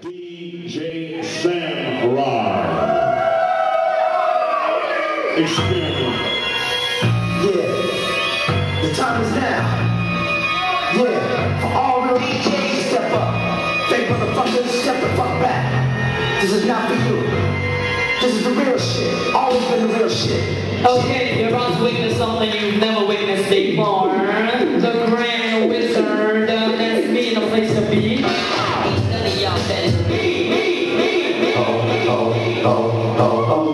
DJ Samrai. Experiment. Yeah, the time is now. Yeah, for all real DJs to step up. Fake motherfuckers, step the fuck back. This is not for you. This is the real shit. Always been the real shit. Okay, you're about to witness something you've never witnessed before. The Grand Wizard, Paulo.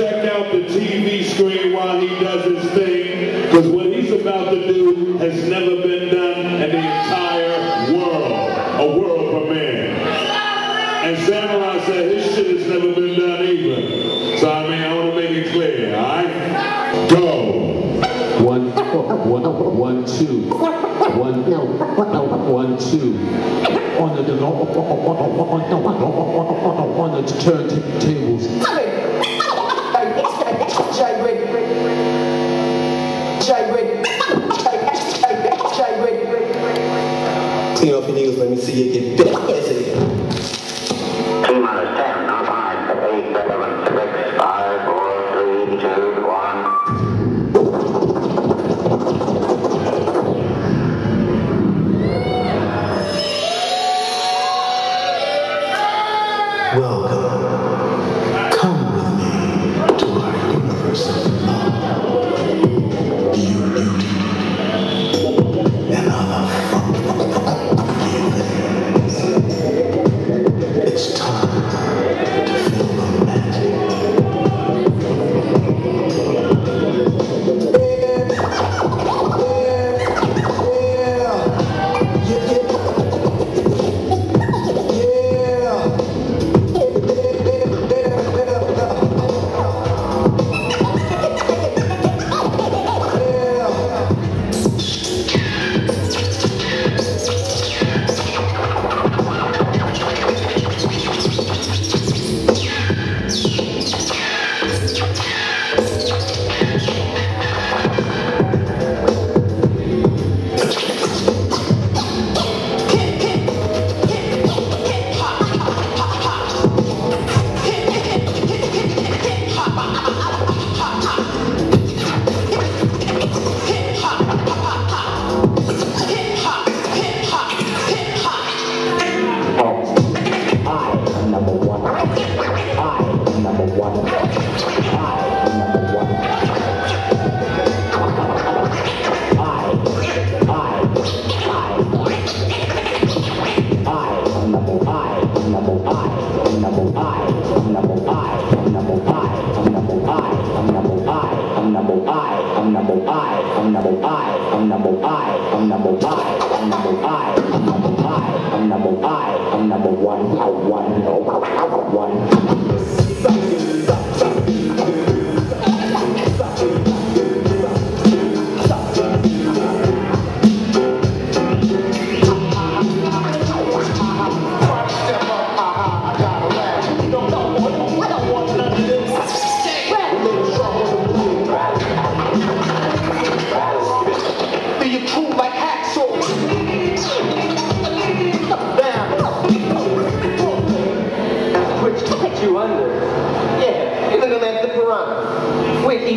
Check out the TV screen while he does his thing. Because what he's about to do has never been done in the entire world. A world premiere. And Samrai said his shit has never been done either. So I mean, I want to make it clear, all right? Go. One, one, one, two. One, no, one, two. On the, on the, on the. Let me see you get minus 10, 9, 8, 7, 6, 5, 4, 3, 2, 1. Welcome. time. one, how one, no, how one.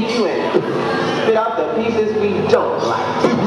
be? Spit out the pieces we don't like.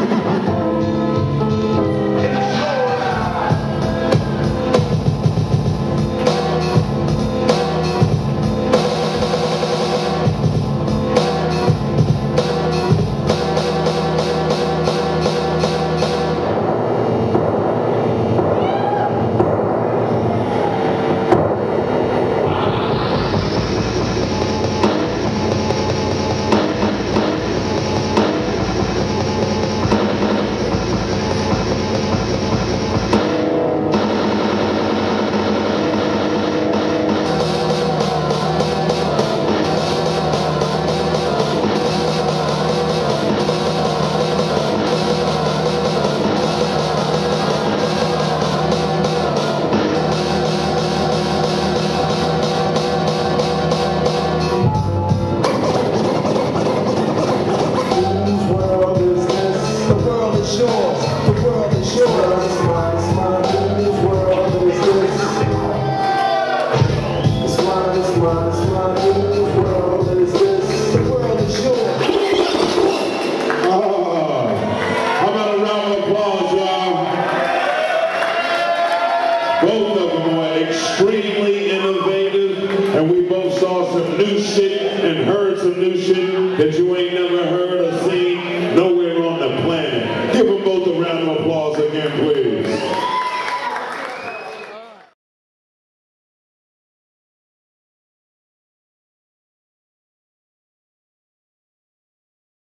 and heard some new shit that you ain't never heard.